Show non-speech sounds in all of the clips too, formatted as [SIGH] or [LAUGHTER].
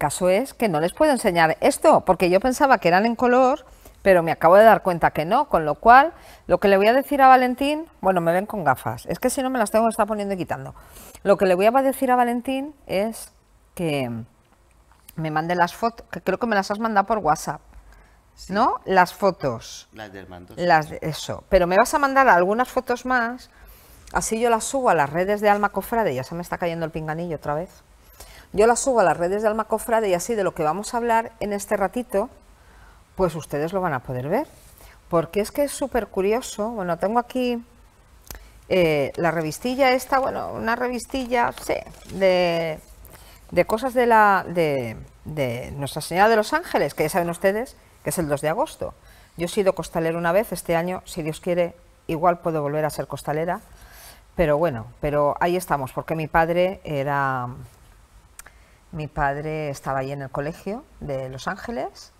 Caso es que no les puedo enseñar esto, porque yo pensaba que eran en color, pero me acabo de dar cuenta que no, con lo cual lo que le voy a decir a Valentín, bueno, me ven con gafas, es que si no me las tengo que estar poniendo y quitando. Lo que le voy a decir a Valentín es que me mande las fotos, que creo que me las has mandado por WhatsApp, ¿no? Las fotos. Las del manto. Las de eso. Pero me vas a mandar algunas fotos más, así yo las subo a las redes de Alma Cofrade, ya se me está cayendo el pinganillo otra vez. Yo las subo a las redes de Alma Cofrade y así de lo que vamos a hablar en este ratito, pues ustedes lo van a poder ver. Porque es que es súper curioso. Bueno, tengo aquí eh, la revistilla esta, bueno, una revistilla, sí, de, de cosas de, la, de, de Nuestra Señora de los Ángeles, que ya saben ustedes que es el 2 de agosto. Yo he sido costalera una vez, este año, si Dios quiere, igual puedo volver a ser costalera. Pero bueno, pero ahí estamos, porque mi padre era... Mi padre estaba ahí en el colegio de Los Ángeles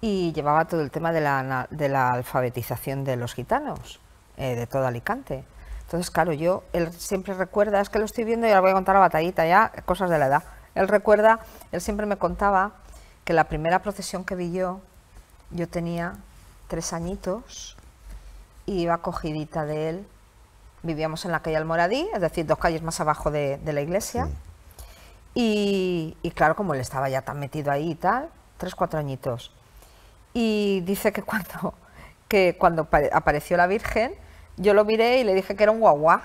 y llevaba todo el tema de la, alfabetización de los gitanos, eh, de todo Alicante. Entonces, claro, yo, él siempre recuerda, es que lo estoy viendo y ahora voy a contar la batallita ya, cosas de la edad. Él recuerda, él siempre me contaba que la primera procesión que vi yo, yo tenía tres añitos y iba cogidita de él. Vivíamos en la calle Almoradí, es decir, dos calles más abajo de, la iglesia. Y, y claro, como él estaba ya tan metido ahí y tal, tres, cuatro añitos. Y dice que cuando, [LAUGHS] que cuando pare- apareció la Virgen, yo lo miré y le dije que era un guaguá.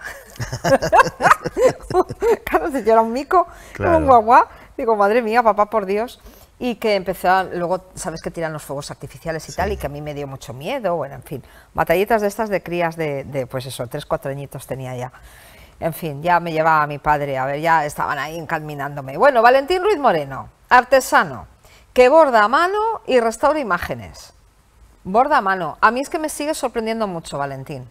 [LAUGHS] claro, si yo era un mico, era un guaguá. Digo, madre mía, papá, por Dios. Y que empezó, a- luego, sabes que tiran los fuegos artificiales y tal, y que a mí me dio mucho miedo, bueno, en fin, batallitas de estas de crías de, de, pues eso, tres, cuatro añitos tenía ya. En fin, ya me llevaba mi padre, a ver, ya estaban ahí encaminándome. Bueno, Valentín Ruiz Moreno, artesano, que borda a mano y restaura imágenes. Borda a mano. A mí es que me sigue sorprendiendo mucho, Valentín.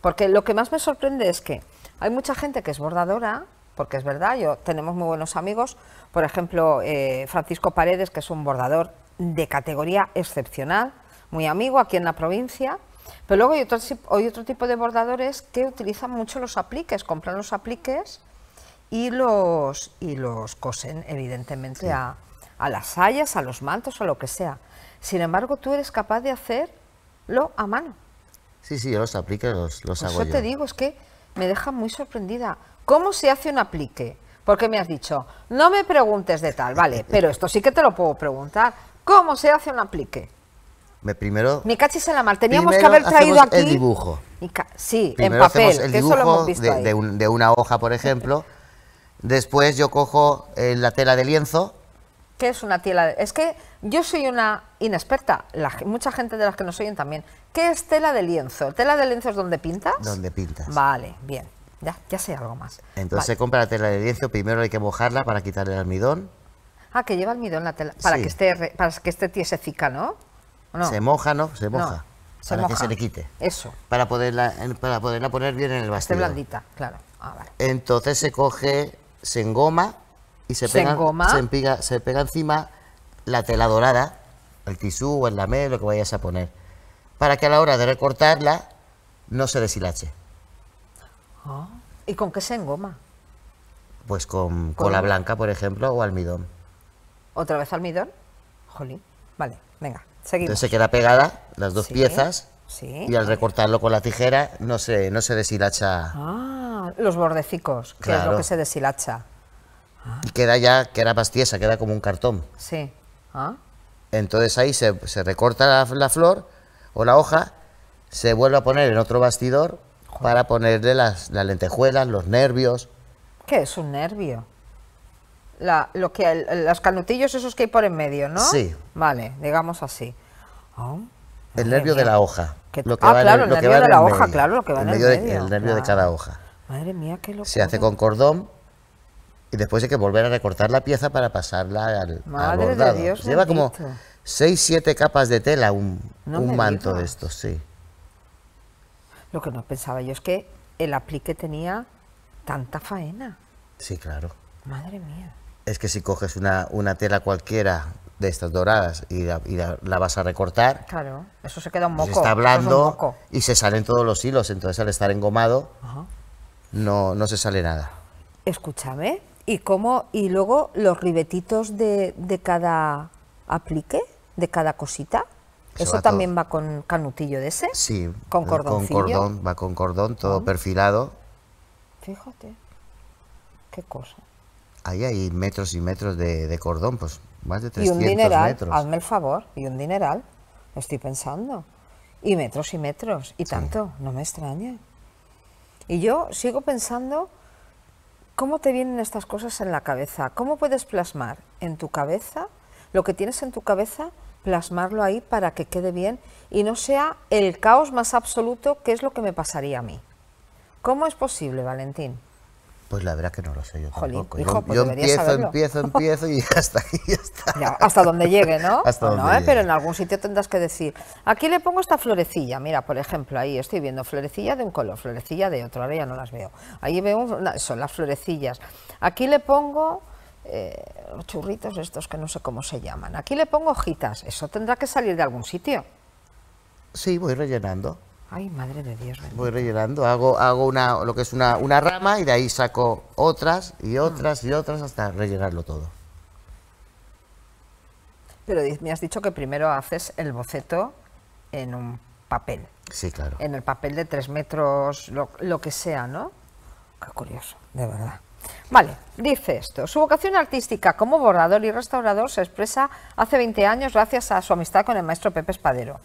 Porque lo que más me sorprende es que hay mucha gente que es bordadora, porque es verdad, yo tenemos muy buenos amigos, por ejemplo, eh, Francisco Paredes, que es un bordador de categoría excepcional, muy amigo aquí en la provincia, pero luego hay otro, hay otro tipo de bordadores que utilizan mucho los apliques, compran los apliques y los, y los cosen, evidentemente, a, a las sayas, a los mantos, a lo que sea. Sin embargo, tú eres capaz de hacerlo a mano. Sí, sí, yo los aplico, los, los Por hago eso yo. te digo, es que me deja muy sorprendida. ¿Cómo se hace un aplique? Porque me has dicho, no me preguntes de tal, vale, [LAUGHS] pero esto sí que te lo puedo preguntar. ¿Cómo se hace un aplique? Me primero, Mi cachis en la mar, teníamos que haber traído aquí. el dibujo. Sí, primero en papel, el que eso lo hemos dibujo visto de, ahí. de un- de una hoja, por ejemplo. Después yo cojo eh, la tela de lienzo. ¿Qué es una tela? de- Es que yo soy una inexperta, la mucha gente de las que nos oyen también. ¿Qué es tela de lienzo? ¿Tela de lienzo es donde pintas? Donde pintas. Vale, bien, ya, ya sé algo más. Entonces se compra la tela de lienzo, primero hay que mojarla para quitarle el almidón. Ah, que lleva almidón la tela, para Sí. que esté para que esté tiesecica, ¿no? Se moja, ¿no? Se No, moja. se para que se le quite. Eso, Para poderla, para poderla poner bien en el esté bastidor. blandita, claro. Ah, vale. Entonces se coge, se engoma y se ¿Se pega, se pega, se pega encima la tela dorada, el tisú o el lamé, lo que vayas a poner, para que a la hora de recortarla no se deshilache. Ah, ¿Y con qué se engoma? Pues con Con- cola blanca, por ejemplo, o almidón. ¿Otra vez almidón? Jolín. Vale, venga, seguimos. Entonces se queda pegada las dos Sí, piezas sí. y al recortarlo con la tijera no se, no se deshilacha Ah, los bordecicos, que es lo Claro. que se deshilacha. y queda ya, queda más tiesa, queda como un cartón. Sí. Ah, Entonces ahí se, se recorta la, la flor o la hoja, se vuelve a poner en otro bastidor para ponerle las, las lentejuelas, los nervios. ¿Qué es un nervio? La, lo que, el- los canutillos esos que hay por en medio, ¿no? Sí. Vale, digamos así. Ah, El nervio de la hoja. Que- lo que ah, va claro, el lo nervio va de la hoja, medio. claro, lo que va el en el medio de- medio, el nervio de cada hoja. Madre mía, qué locura. Se hace con cordón y después hay que volver a recortar la pieza para pasarla al, al Madre de. Dios Lleva como bendito. 6, 7 capas de tela un, No un me manto de estos, sí. Lo que no pensaba yo es que el aplique tenía tanta faena. Sí, claro. Madre mía. Es que si coges una, una tela cualquiera de estas doradas y la, y la- la vas a recortar, Claro, eso se queda un moco. está eso es blando moco. y se salen todos los hilos. Entonces al estar engomado Ajá. no, no se sale nada. Escúchame, ¿Y cómo? Y luego los ribetitos de, de cada aplique, de cada cosita. Eso ¿Eso va también va con canutillo de ese? Sí, ¿Con cordoncillo? Con cordón, va con cordón, todo perfilado. Fíjate. Qué cosa. Ahí hay metros y metros de, de cordón, pues más de Y 300 un dineral, metros. hazme el favor, y un dineral, estoy pensando. Y metros y metros, y tanto, no me extraña. Y yo sigo pensando, ¿cómo te vienen estas cosas en la cabeza? ¿Cómo puedes plasmar en tu cabeza lo que tienes en tu cabeza, plasmarlo ahí para que quede bien y no sea el caos más absoluto que es lo que me pasaría a mí? ¿Cómo es posible, Valentín? Pues la verdad que no lo sé yo Jolín, tampoco. hijo, yo pues yo empiezo, saberlo. empiezo, [LAUGHS] empiezo y hasta aquí ya está. Ya, hasta donde llegue, ¿no? [LAUGHS] Hasta ¿O donde eh? llegue. Pero en algún sitio tendrás que decir, aquí le pongo esta florecilla, mira, por ejemplo, ahí estoy viendo florecilla de un color, florecilla de otro, ahora ya no las veo. Ahí veo, una- son las florecillas. Aquí le pongo eh, los churritos estos que no sé cómo se llaman. Aquí le pongo hojitas, eso tendrá que salir de algún sitio. Sí, voy rellenando. Ay, madre de Dios. bendito. Voy rellenando, hago, hago una, lo que es una, una rama y de ahí saco otras y Mm. otras y otras hasta rellenarlo todo. Pero me has dicho que primero haces el boceto en un papel. Sí, claro. en el papel de tres metros, lo, lo que sea, ¿no? Qué curioso, de verdad. Vale, dice esto. Su vocación artística como bordador y restaurador se expresa hace 20 años gracias a su amistad con el maestro Pepe Espadero.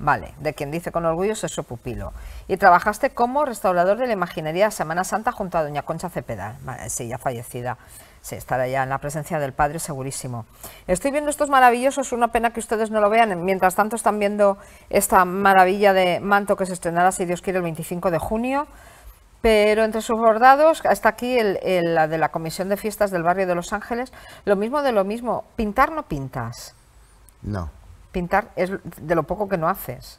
Vale, de quien dice con orgullo su pupilo. Y trabajaste como restaurador de la imaginería Semana Santa junto a doña Concha Cepeda, sí, ya fallecida. Sí, estará ya en la presencia del padre segurísimo. Estoy viendo estos maravillosos, una pena que ustedes no lo vean. Mientras tanto están viendo esta maravilla de manto que se estrenará, si Dios quiere, el 25 de junio. Pero entre sus bordados está aquí el, el- la de la Comisión de Fiestas del Barrio de Los Ángeles. Lo mismo de lo mismo. Pintar no pintas. No. Pintar es de lo poco que no haces.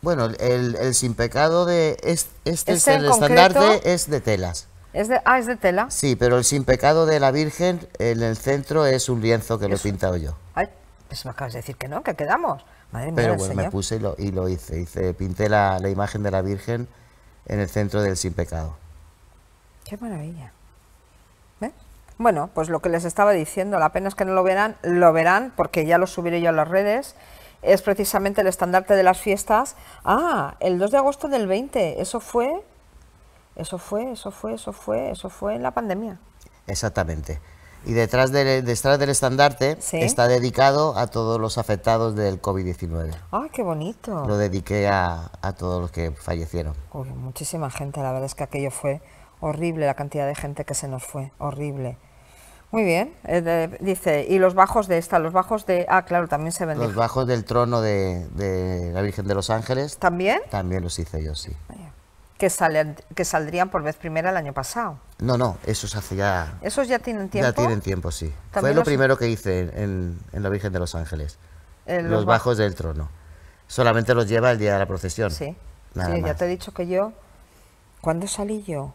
Bueno, el, el sin pecado de es- este, es Este en el concreto- estandarte es de telas. Es de, ah, es de tela. Sí, pero el sin pecado de la Virgen en el centro es un lienzo que lo he pintado yo. Ay, pues me acabas de decir que no, que quedamos. Madre mía, Pero bueno, me puse y lo, y lo hice. hice pinté la, la imagen de la Virgen en el centro del sin pecado. Qué maravilla. Bueno, pues lo que les estaba diciendo, la pena es que no lo verán, lo verán porque ya lo subiré yo a las redes. Es precisamente el estandarte de las fiestas. Ah, el 2 de agosto del 20, eso fue, eso fue, eso fue, eso fue, eso fue en la pandemia. Exactamente. Y detrás, de, detrás del estandarte Sí. está dedicado a todos los afectados del COVID-19. ¡Ay, qué bonito! Lo dediqué a, a todos los que fallecieron. Uy, muchísima gente, la verdad es que aquello fue horrible, la cantidad de gente que se nos fue, horrible. Muy bien, eh, de- dice, y los bajos de esta, los bajos de... Ah, claro, también se Los bendijo. bajos del trono de, de la Virgen de los Ángeles ¿También? también los hice yo, sí. Que, salen- que saldrían por vez primera el año pasado. No, no, esos hace ya... ¿Esos ya tienen tiempo? Ya tienen tiempo, sí. Fue lo los- primero que hice en, en la Virgen de los Ángeles. Eh, los los bajos del trono. Solamente los lleva el día de la procesión. Sí, Nada sí ya te he dicho que yo... ¿Cuándo salí yo?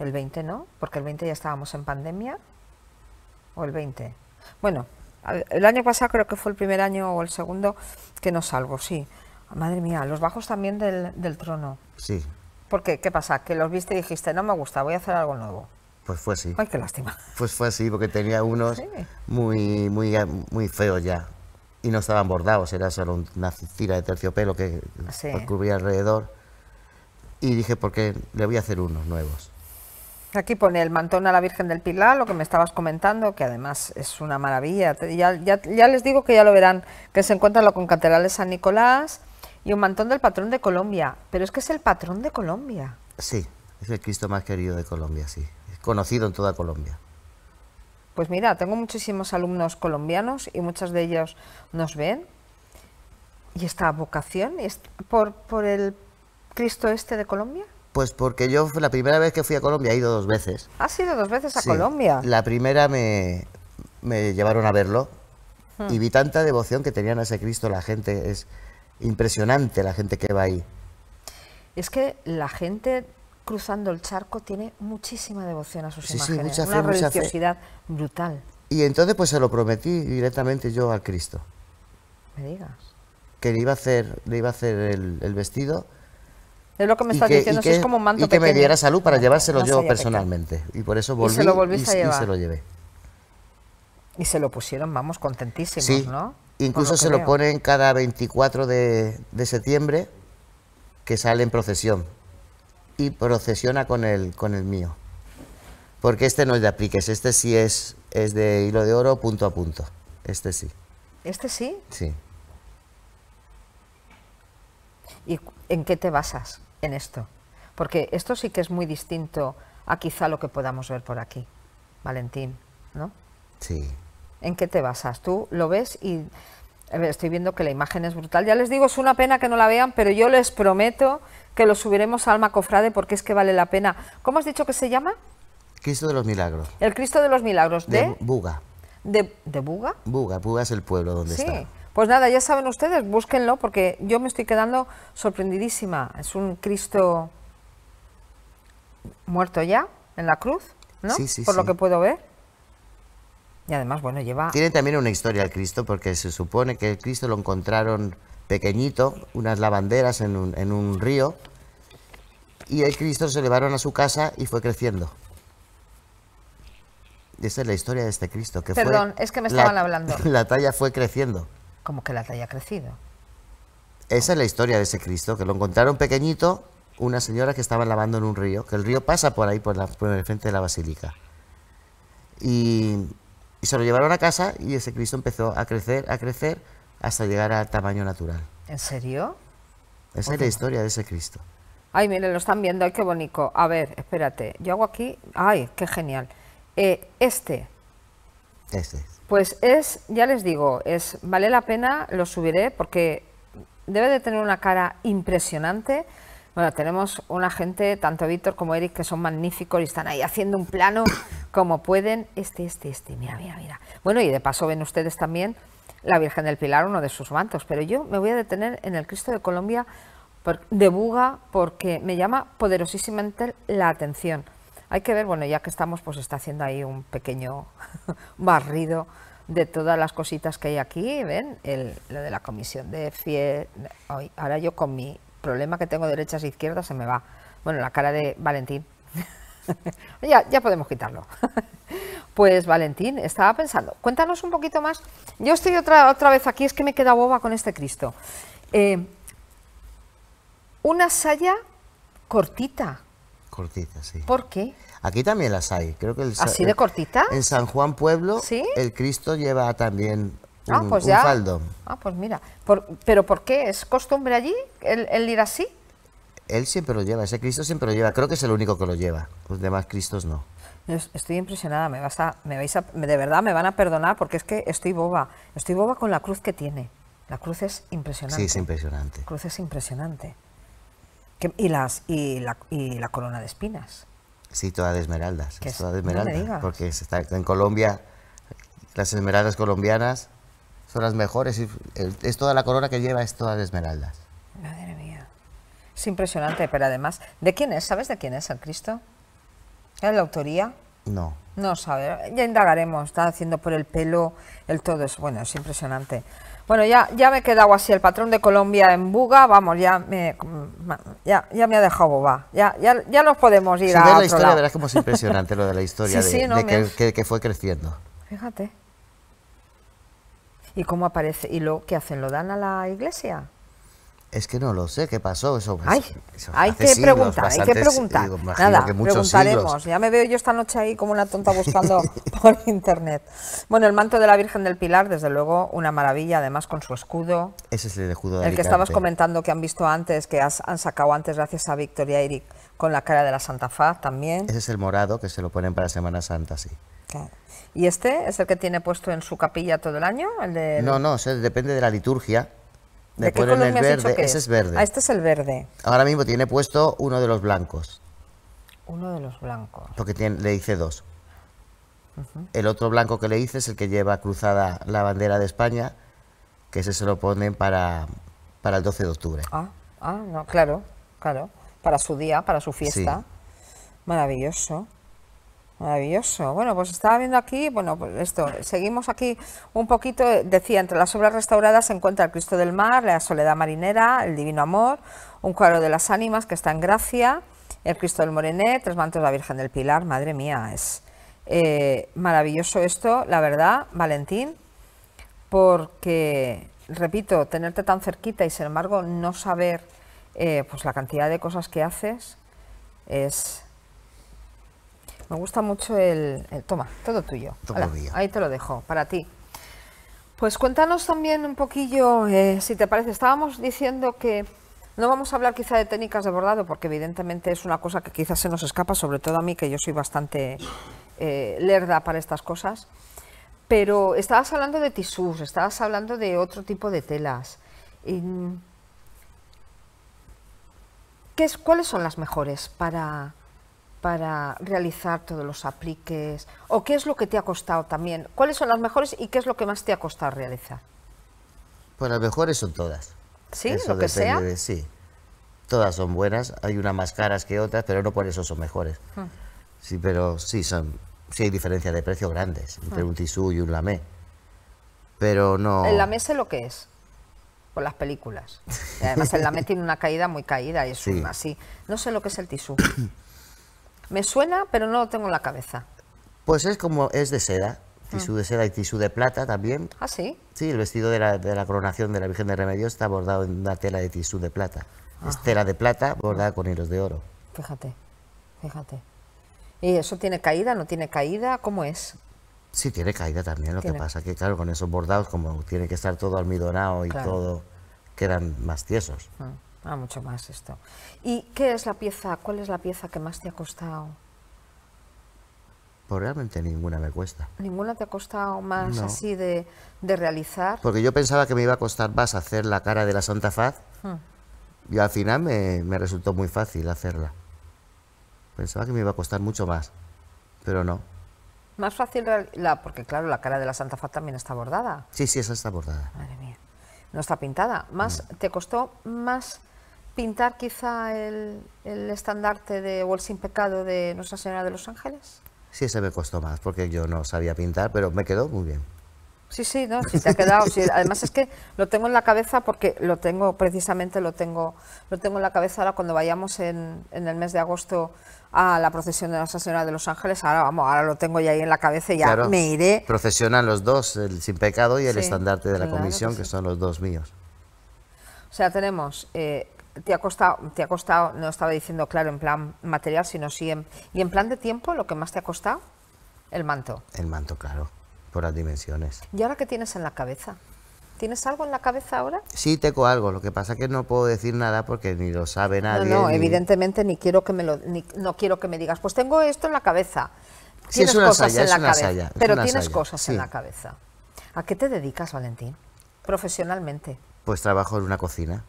El 20 no, porque el 20 ya estábamos en pandemia. ¿O el 20? Bueno, el año pasado creo que fue el primer año o el segundo que no salgo, sí. Madre mía, los bajos también del, del trono. Sí, ¿Por qué? ¿Qué pasa? Que los viste y dijiste, no me gusta, voy a hacer algo nuevo. pues fue así. Ay, qué lástima. Pues fue así, porque tenía unos Sí. muy, muy, muy feos ya. Y no estaban bordados, era solo una tira de terciopelo que Sí. cubría alrededor. Y dije, ¿por qué le voy a hacer unos nuevos? Aquí pone el mantón a la Virgen del Pilar, lo que me estabas comentando, que además es una maravilla. Ya, ya- ya les digo que ya lo verán, que se encuentra en la concatedral de San Nicolás y un mantón del patrón de Colombia. Pero es que es el patrón de Colombia. Sí, es el Cristo más querido de Colombia, sí. Es conocido en toda Colombia. Pues mira, tengo muchísimos alumnos colombianos y muchos de ellos nos ven. ¿Y esta vocación es por, por el Cristo este de Colombia? Pues porque yo la primera vez que fui a Colombia, he ido dos veces. ¿Has ido dos veces a Sí. Colombia? La primera me, me llevaron a verlo y vi tanta devoción que tenían a ese Cristo, la gente, es impresionante la gente que va ahí. Es que la gente cruzando el charco tiene muchísima devoción a sus Sí, sí, imágenes, mucha una fe. religiosidad brutal, Y entonces pues se lo prometí directamente yo al Cristo, me digas. que le iba a hacer, le iba a hacer el, el vestido Es lo que me y estás que- diciendo, y eso es que- como un manto y que me pequeño. diera salud para llevárselo una yo personalmente. Y por eso volví se lo volviste a y- y llevar. se lo llevé. Y se lo pusieron, vamos, contentísimos, Sí, ¿no? Incluso lo que se lo veo. ponen cada 24 de, de septiembre que sale en procesión y procesiona con el, con el mío. Porque este no es de apliques, este sí es, es de hilo de oro punto a punto. Este sí, Este sí. sí. ¿Y en qué te basas en esto? Porque esto sí que es muy distinto a quizá lo que podamos ver por aquí, Valentín, ¿no? Sí. ¿En qué te basas? Tú lo ves y estoy viendo que la imagen es brutal. Ya les digo, es una pena que no la vean, pero yo les prometo que lo subiremos a Alma Cofrade porque es que vale la pena. ¿Cómo has dicho que se llama? Cristo de los Milagros. El Cristo de los Milagros De de, Buga. de, de Buga. Buga, Buga es el pueblo donde Sí, está. Pues nada, ya saben ustedes, búsquenlo porque yo me estoy quedando sorprendidísima. Es un Cristo muerto ya en la cruz, ¿no? Sí, sí, Por lo que puedo ver. Y además, bueno, lleva... Tiene también una historia el Cristo, porque se supone que el Cristo lo encontraron pequeñito, unas lavanderas en un, en un río, y el Cristo se llevaron a su casa y fue creciendo. Y Esa es la historia de este Cristo. Que fue- Perdón, es que me la- estaban hablando. [LAUGHS] La talla fue creciendo. Como que la talla ha crecido. Esa es la historia de ese Cristo, que lo encontraron pequeñito, una señora que estaba lavando en un río, que el río pasa por ahí, por, la, por el frente de la basílica. Y, y se lo llevaron a casa y ese Cristo empezó a crecer, a crecer, hasta llegar al tamaño natural. ¿En serio? Esa es la historia de ese Cristo. Ay, miren, lo están viendo, ay, qué bonito. A ver, espérate, yo hago aquí... Ay, qué genial. Eh, este, Ese es. Pues es, ya les digo, es vale la pena, lo subiré porque debe de tener una cara impresionante. Bueno, tenemos una gente, tanto Víctor como Eric, que son magníficos y están ahí haciendo un plano como pueden. Este, este, este, mira, mira, mira. Bueno, y de paso ven ustedes también la Virgen del Pilar, uno de sus mantos. Pero yo me voy a detener en el Cristo de Colombia de Buga porque me llama poderosísimamente la atención. Hay que ver, bueno, ya que estamos, pues está haciendo ahí un pequeño [LAUGHS] barrido de todas las cositas que hay aquí, ¿ven? El, lo de la comisión de fiel... Ahora yo con mi problema que tengo derechas e izquierdas se me va. Bueno, la cara de Valentín. [LAUGHS] ya, ya podemos quitarlo. [LAUGHS] pues Valentín, estaba pensando, cuéntanos un poquito más. Yo estoy otra, otra vez aquí, es que me queda boba con este Cristo. Eh, una saya cortita. Cortita, sí. ¿Por qué? Aquí también las hay. Creo que el ¿Así de cortita? En San Juan Pueblo, ¿Sí? el Cristo lleva también un, ah, pues un ya. faldón. Ah, pues mira. Por- ¿Pero por qué? ¿Es costumbre allí el, el ir así? Él siempre lo lleva, ese Cristo siempre lo lleva. Creo que es el único que lo lleva. Los demás Cristos no. Es- Estoy impresionada, me vas a, me vais a, de verdad me van a perdonar porque es que estoy boba, estoy boba con la cruz que tiene. La cruz es impresionante. Sí, es impresionante. La cruz es impresionante. Que- y las y la, y la corona de espinas. Sí, toda de esmeraldas. Es toda de esmeraldas. porque está, en Colombia, las esmeraldas colombianas son las mejores. y el- es toda la corona que lleva, es toda de esmeraldas. Madre mía. Es impresionante, pero además, ¿de quién es? ¿Sabes de quién es el Cristo? ¿Es la autoría? No. No sabe, ya indagaremos, está haciendo por el pelo, el todo es, bueno, es impresionante. Bueno, ya, ya me he quedado así, el patrón de Colombia en Buga, vamos, ya me, ya, ya me ha dejado boba, ya, ya, ya nos podemos ir Si a ves la otro historia, lado. verás cómo es impresionante lo de la [LAUGHS] historia Sí, de, sí, no, de que, que- que fue creciendo. Fíjate. ¿Y cómo aparece? ¿Y lo qué hacen? ¿Lo dan a la iglesia? Es que no lo sé qué pasó. Eso, pues, Ay, eso hay que siglos, preguntar, hay que preguntar. Nada, que preguntaremos. siglos. Ya me veo yo esta noche ahí como una tonta buscando [LAUGHS] por internet. Bueno, el manto de la Virgen del Pilar, desde luego, una maravilla, además con su escudo. Ese es el escudo de El que estabas comentando que han visto antes, que has- han sacado antes gracias a Victoria Eric con la cara de la Santa Faz también. Ese es el morado que se lo ponen para Semana Santa, sí. Claro. ¿Y este es el que tiene puesto en su capilla todo el año? El de, No, no, eso depende de la liturgia. ¿De Le qué ponen color el me has dicho verde, que ese es verde. Ah, este es el verde. Ahora mismo tiene puesto uno de los blancos, Uno de los blancos. porque tiene- le hice dos. El otro blanco que le hice es el que lleva cruzada la bandera de España, que ese se lo ponen para, para el 12 de octubre. Ah, ah, no, claro, claro. Para su día, para su fiesta. Maravilloso. Maravilloso. Bueno, pues estaba viendo aquí, bueno, pues esto, seguimos aquí un poquito, decía, entre las obras restauradas se encuentra el Cristo del Mar, la Soledad Marinera, el Divino Amor, un cuadro de las ánimas que está en Gracia, el Cristo del Morenet, tres mantos de la Virgen del Pilar, madre mía, es eh, maravilloso esto, la verdad, Valentín, porque, repito, tenerte tan cerquita y sin embargo no saber eh, pues la cantidad de cosas que haces es me gusta mucho el... toma, todo tuyo. ahí te lo dejo, para ti. Pues cuéntanos también un poquillo, eh, si te parece, estábamos diciendo que no vamos a hablar quizá de técnicas de bordado, porque evidentemente es una cosa que quizás se nos escapa, sobre todo a mí, que yo soy bastante eh, lerda para estas cosas. Pero estabas hablando de tisús, estabas hablando de otro tipo de telas. ¿qué es, ¿Cuáles son las mejores para, para realizar todos los apliques? ¿O qué es lo que te ha costado también? ¿Cuáles son las mejores y qué es lo que más te ha costado realizar? Pues las mejores son todas. ¿Sí? ¿Lo que sea? sí. Todas son buenas, hay unas más caras que otras, pero no por eso son mejores. Hmm. Sí, pero sí, son, sí hay diferencias de precio grandes entre hmm. un tisú y un lamé. Pero no... ¿El lamé sé lo que es? Por las películas. [LAUGHS] además el lamé tiene una caída muy caída y es así. No sé lo que es el tisú. [COUGHS] Me suena, pero no lo tengo en la cabeza. Pues es como, es de seda, tisú de seda y tisú de plata también. ¿Ah, sí? Sí, el vestido de la, de la coronación de la Virgen de Remedio está bordado en una tela de tisú de plata. Es tela de plata bordada con hilos de oro. Fíjate, fíjate. ¿Y eso tiene caída, no tiene caída? ¿Cómo es? Sí, tiene caída también, lo que pasa que claro, con esos bordados como tiene que estar todo almidonado y todo, quedan más tiesos. Ah. Ah, mucho más esto. ¿Y qué es la pieza, cuál es la pieza que más te ha costado? Pues realmente ninguna me cuesta. ¿Ninguna te ha costado más así de, realizar? Porque yo pensaba que me iba a costar más hacer la cara de la Santa Faz hmm. y al final me, resultó muy fácil hacerla. Pensaba que me iba a costar mucho más, pero no. Más fácil, la, porque claro, la cara de la Santa Faz también está bordada. Sí, sí, esa está bordada. Madre mía. No está pintada. Más, mm. ¿Te costó más pintar quizá el, estandarte de o el sin pecado de Nuestra Señora de los Ángeles? Sí, ese me costó más, porque yo no sabía pintar, pero me quedó muy bien. Sí, sí, no, sí te ha quedado. Además es que lo tengo en la cabeza porque lo tengo, precisamente lo tengo, lo tengo en la cabeza ahora cuando vayamos en, en el mes de agosto a la procesión de Nuestra Señora de los Ángeles. Ahora vamos, ahora lo tengo ya ahí en la cabeza y ya me iré. Procesionan los dos, el sin pecado y el estandarte de la comisión, que, son los dos míos. O sea, tenemos eh, te ha costado, te ha costado, no estaba diciendo claro en plan material, sino sí en, y en plan de tiempo, lo que más te ha costado, el manto. El manto, claro por las dimensiones. ¿Y ahora qué tienes en la cabeza? ¿Tienes algo en la cabeza ahora? Sí, tengo algo. Lo que pasa es que no puedo decir nada porque ni lo sabe nadie. No, no evidentemente ni quiero que me lo, no quiero que me digas. Pues tengo esto en la cabeza. Tienes cosas en la cabeza. pero tienes cosas en la cabeza. ¿A qué te dedicas, Valentín? Profesionalmente. Pues trabajo en una cocina.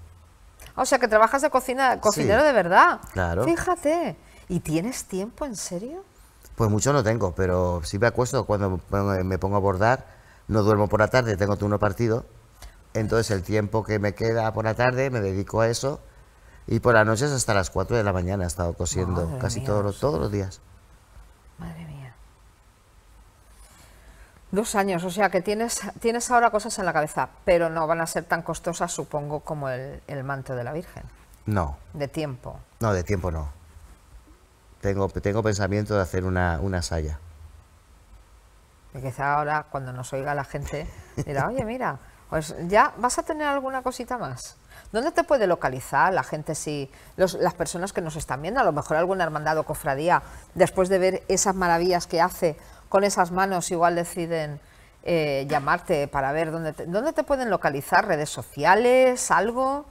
O sea, que trabajas de cocina, cocinero de verdad. Claro. Fíjate. ¿Y tienes tiempo, en serio? Pues mucho no tengo, pero si me acuesto cuando me pongo a bordar, no duermo por la tarde, tengo turno partido, entonces el tiempo que me queda por la tarde me dedico a eso y por las noches hasta las 4 de la mañana he estado cosiendo casi todos, los, todos los días. Madre mía. Dos años, o sea que tienes, tienes ahora cosas en la cabeza, pero no van a ser tan costosas, supongo, como el, el manto de la Virgen. No. De tiempo. No, de tiempo no. Tengo, tengo pensamiento de hacer una, una saya. Y quizá ahora, cuando nos oiga la gente, dirá, oye, mira, pues ya vas a tener alguna cosita más. ¿Dónde te puede localizar la gente si las personas que nos están viendo, a lo mejor alguna hermandad o cofradía, después de ver esas maravillas que hace con esas manos, igual deciden eh, llamarte para ver dónde dónde te pueden localizar, redes sociales, algo?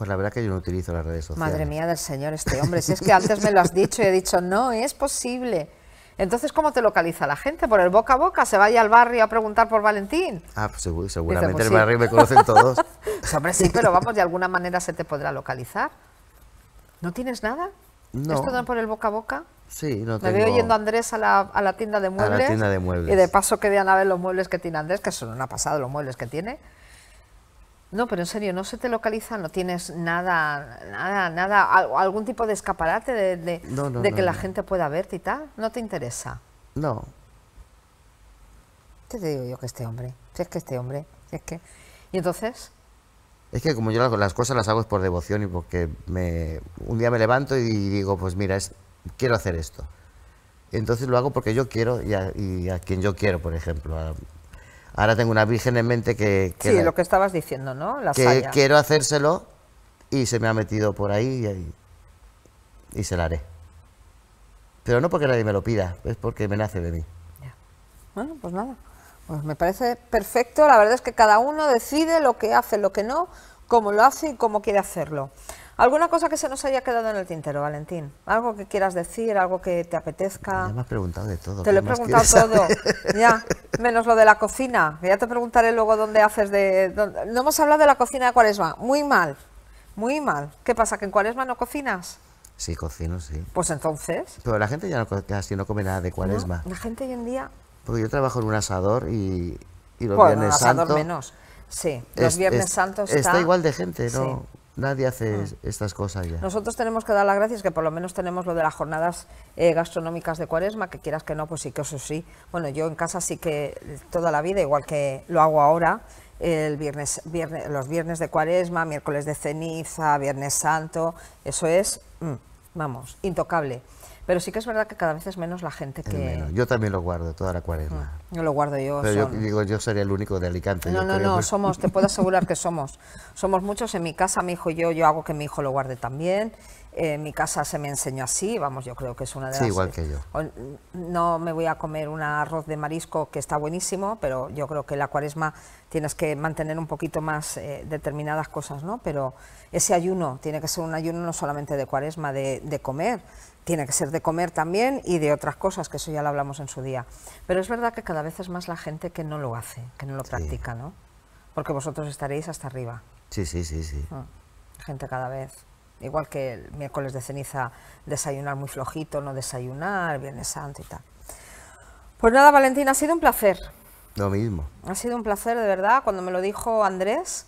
Pues la verdad que yo no utilizo las redes sociales. Madre mía del Señor, este hombre. Si es que antes me lo has dicho y he dicho, no, es posible. Entonces, ¿cómo te localiza la gente? ¿Por el boca a boca? ¿Se vaya al barrio a preguntar por Valentín? Ah, pues seguramente pues el barrio me conocen todos. [LAUGHS] Pues, hombre, sí, pero vamos, de alguna manera se te podrá localizar. ¿No tienes nada? No. ¿Es todo por el boca a boca? Sí, no tengo... Me veo yendo a Andrés a la, a la tienda de muebles. A la tienda de muebles. Y de paso que vean a ver los muebles que tiene Andrés, que son una pasada los muebles que tiene. No, pero en serio, ¿no se te localiza? ¿No tienes nada, nada, nada, algún tipo de escaparate de, de, que la gente pueda verte y tal? ¿No te interesa? No, ¿Qué te digo yo que este hombre? Si es que este hombre, si es que... Y entonces, es que como yo las- las cosas las hago es por devoción y porque me, un día me levanto y digo, pues mira, es, quiero hacer esto. Entonces lo hago porque yo quiero y a, y a quien yo quiero, por ejemplo. A- ahora tengo una virgen en mente que, que sí, la- lo que estabas diciendo, ¿no? La que quiero hacérselo y se me ha metido por ahí y, y se la haré. Pero no porque nadie me lo pida, es porque me nace de mí. Ya. Bueno, pues nada. Pues me parece perfecto. La verdad es que cada uno decide lo que hace, lo que no, cómo lo hace y cómo quiere hacerlo. ¿Alguna cosa que se nos haya quedado en el tintero, Valentín? ¿Algo que quieras decir? ¿Algo que te apetezca? Ya me has preguntado de todo. Te ¿qué lo he preguntado todo, saber? ya, menos lo de la cocina. Ya te preguntaré luego dónde haces de... dónde- No hemos hablado de la cocina de Cuaresma. Muy mal, muy mal. ¿Qué pasa, que en Cuaresma no cocinas? Sí, cocino, sí. Pues entonces... Pero la gente ya no, casi no come nada de cuaresma. ¿no? La gente hoy en día... Porque yo trabajo en un asador y, y los Bueno, viernes asador santo. menos. Sí, los es- Viernes es- Santos está, igual de gente, ¿no? Sí. Nadie hace es- estas cosas ya. Nosotros tenemos que dar las gracias que por lo menos tenemos lo de las jornadas eh, gastronómicas de Cuaresma, que quieras que no, pues sí que eso sí. Bueno, yo en casa sí que toda la vida, igual que lo hago ahora, el viernes, viernes los viernes de Cuaresma, miércoles de ceniza, Viernes Santo, eso es, mm, vamos, intocable. Pero sí que es verdad que cada vez es menos la gente que... menos. Yo también lo guardo toda la cuaresma. Yo lo guardo yo. Pero yo digo, yo sería el único de Alicante. no, no, no, somos, te puedo [LAUGHS] asegurar que somos. Somos muchos en mi casa, mi hijo y yo, yo hago que mi hijo lo guarde también. Eh, en mi casa se me enseñó así, vamos, yo creo que es una de Sí, las... igual que yo. No me voy a comer un arroz de marisco que está buenísimo, pero yo creo que la cuaresma tienes que mantener un poquito más eh, determinadas cosas, ¿no? Pero ese ayuno tiene que ser un ayuno no solamente de cuaresma, de, de comer, tiene que ser de comer también y de otras cosas, que eso ya lo hablamos en su día. Pero es verdad que cada vez es más la gente que no lo hace, que no lo practica, ¿no? Porque vosotros estaréis hasta arriba. Sí, sí, sí, sí. Ah, Gente cada vez. Igual que el miércoles de ceniza, desayunar muy flojito, no desayunar, Viernes Santo y tal. Pues nada, Valentina, ha sido un placer. Lo mismo. Ha sido un placer, de verdad. Cuando me lo dijo Andrés,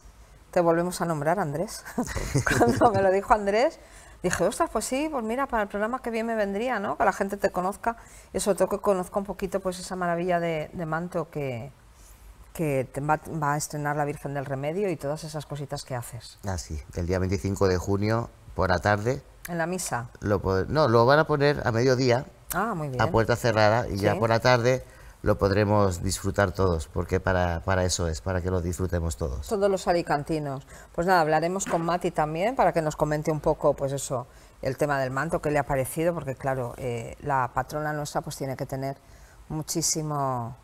te volvemos a nombrar, Andrés. [LAUGHS] Cuando me lo dijo Andrés, dije, ostras, pues sí, pues mira, para el programa que bien me vendría, ¿no? Que la gente te conozca y sobre todo que conozca un poquito pues esa maravilla de, de manto que, que te va, va a estrenar la Virgen del Remedio y todas esas cositas que haces. Así, el día 25 de junio, por la tarde, En la misa. lo no, lo van a poner a mediodía, Ah, muy bien. a puerta cerrada, y ya por la tarde lo podremos disfrutar todos, porque para, para eso es, para que lo disfrutemos todos. Todos los alicantinos. Pues nada, hablaremos con Mati también para que nos comente un poco, pues eso, el tema del manto que le ha parecido, porque claro, eh, la patrona nuestra pues tiene que tener muchísimo,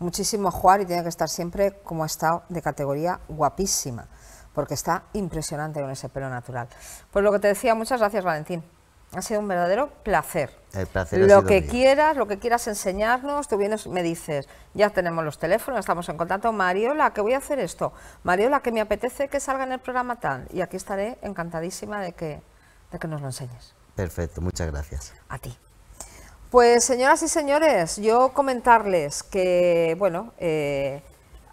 muchísimo jugar y tiene que estar siempre como ha estado de categoría guapísima, porque está impresionante con ese pelo natural. Pues lo que te decía, muchas gracias Valentín. Ha sido un verdadero placer. El placer ha Lo sido que mío. quieras, lo que quieras enseñarnos, tú vienes, me dices, ya tenemos los teléfonos, estamos en contacto. Mariola, que voy a hacer esto. Mariola, que me apetece que salga en el programa tal. Y aquí estaré encantadísima de que, de que nos lo enseñes. Perfecto, muchas gracias. A ti. Pues señoras y señores, yo comentarles que, bueno, eh,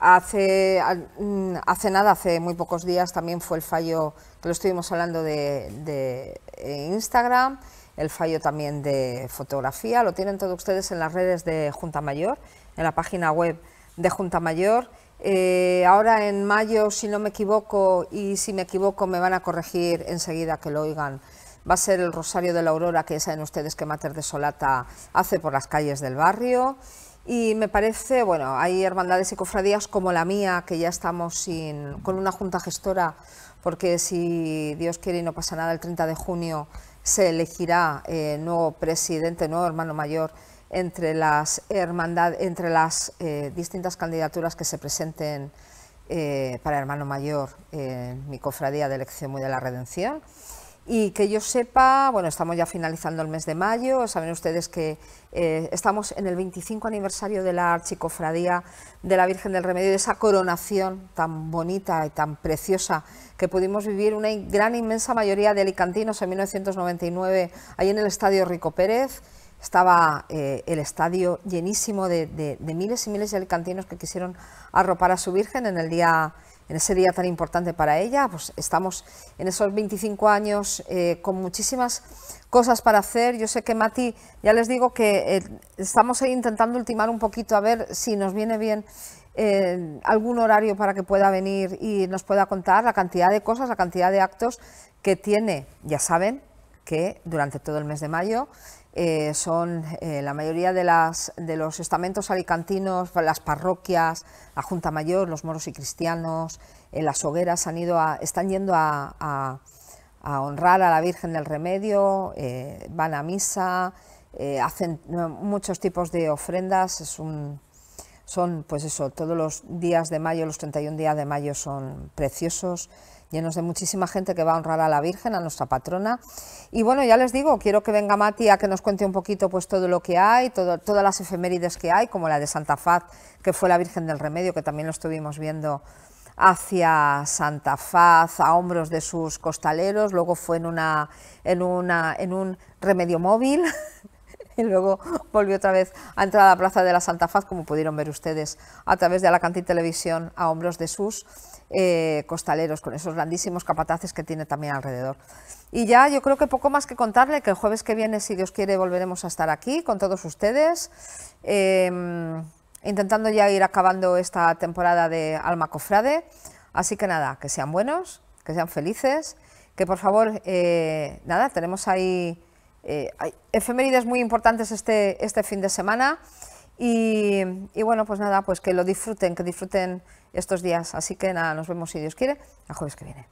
hace, mm, hace nada, hace muy pocos días también fue el fallo, que lo estuvimos hablando de, de, eh, Instagram, el fallo también de fotografía, lo tienen todos ustedes en las redes de Junta Mayor, en la página web de Junta Mayor. Eh, ahora en mayo, si no me equivoco, y si me equivoco me van a corregir enseguida que lo oigan, va a ser el Rosario de la Aurora, que saben ustedes que Mater de Solata hace por las calles del barrio. Y me parece, bueno, hay hermandades y cofradías como la mía, que ya estamos sin, con una junta gestora, porque si Dios quiere y no pasa nada, el 30 de junio se elegirá eh, nuevo presidente, nuevo hermano mayor entre las hermandad, entre las eh, distintas candidaturas que se presenten eh, para hermano mayor en mi cofradía de elección y de la redención. Y que yo sepa, bueno, estamos ya finalizando el mes de mayo, saben ustedes que eh, estamos en el 25 aniversario de la archicofradía de la Virgen del Remedio, de esa coronación tan bonita y tan preciosa que pudimos vivir una gran inmensa mayoría de alicantinos en 1999, ahí en el Estadio Rico Pérez. Estaba eh, el estadio llenísimo de, miles y miles de alicantinos que quisieron arropar a su Virgen en el día en ese día tan importante para ella. Pues estamos en esos 25 años eh, con muchísimas cosas para hacer. Yo sé que Mati, ya les digo que eh, estamos ahí intentando ultimar un poquito a ver si nos viene bien eh, algún horario para que pueda venir y nos pueda contar la cantidad de cosas, la cantidad de actos que tiene. Ya saben que durante todo el mes de mayo eh, son eh, la mayoría de, las, de los estamentos alicantinos, las parroquias, la Junta Mayor, los moros y cristianos, en las hogueras han ido a, están yendo a, honrar a la Virgen del Remedio, eh, van a misa, hacen muchos tipos de ofrendas, es un, son pues eso, todos los días de mayo, los 31 días de mayo son preciosos llenos de muchísima gente que va a honrar a la Virgen, a nuestra patrona. Y bueno, ya les digo, quiero que venga Mati a que nos cuente un poquito pues todo lo que hay, todas las efemérides que hay, como la de Santa Faz, que fue la Virgen del Remedio, que también lo estuvimos viendo hacia Santa Faz, a hombros de sus costaleros, luego fue en, una, en, una, en un remedio móvil, [LAUGHS] y luego volvió otra vez a entrar a la Plaza de la Santa Faz, como pudieron ver ustedes a través de Alacantí Televisión, a hombros de sus eh, costaleros, con esos grandísimos capataces que tiene también alrededor. Y ya yo creo que poco más que contarle, que el jueves que viene, si Dios quiere, volveremos a estar aquí con todos ustedes, em, intentando ya ir acabando esta temporada de Alma Cofrade. Así que nada, que sean buenos, que sean felices, que por favor, eh, nada, tenemos ahí eh, hay efemérides muy importantes este, este fin de semana. Y, y, bueno, pues nada, pues que lo disfruten, que disfruten estos días. Así que nada, nos vemos si Dios quiere el jueves que viene.